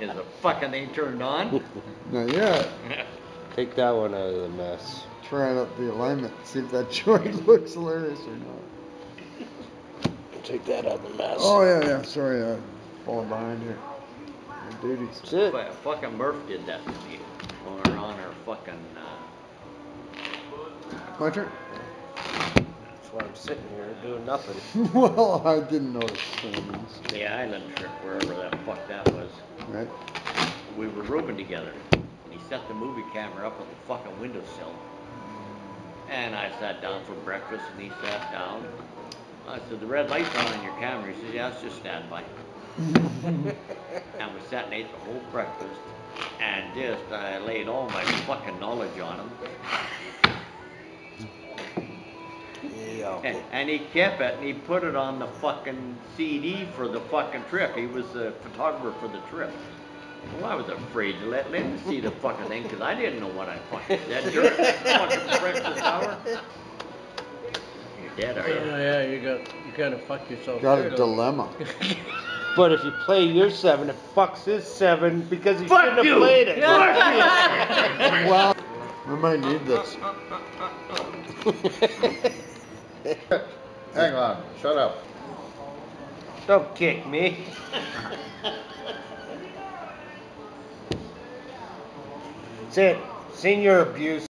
Is the fucking thing turned on? Not yet. Take that one out of the mess. Try it up the alignment, see if that joint looks hilarious or not. Take that out of the mess. Oh yeah, yeah. Sorry, I'm falling behind here. My duties. That's it. But fucking Murph did that to me. When we were on our fucking, uh, My turn. That's why I'm sitting here doing nothing. well, I didn't notice. so the island trip, wherever that fuck that was. Right. We were rooming together, and he set the movie camera up on the fucking windowsill. And I sat down for breakfast, and he sat down. I said, "The red light's on in your camera." He said, "Yeah, it's just standby." and we sat and ate the whole breakfast, and just I laid all my fucking knowledge on him. Yeah. And, and he kept it, and he put it on the fucking CD for the fucking trip. He was the photographer for the trip. Well, I was afraid to let Lynn see the fucking thing, because I didn't know what I fucking said during the fucking breakfast hour. You're dead, are you? yeah, you got, you kind of fucked yourself. Got there, a dilemma. But if you play your seven, it fucks his seven because he Fuck shouldn't you! have played it. well, we might need this. Hang on, shut up. Don't kick me. That's it. Senior abuse.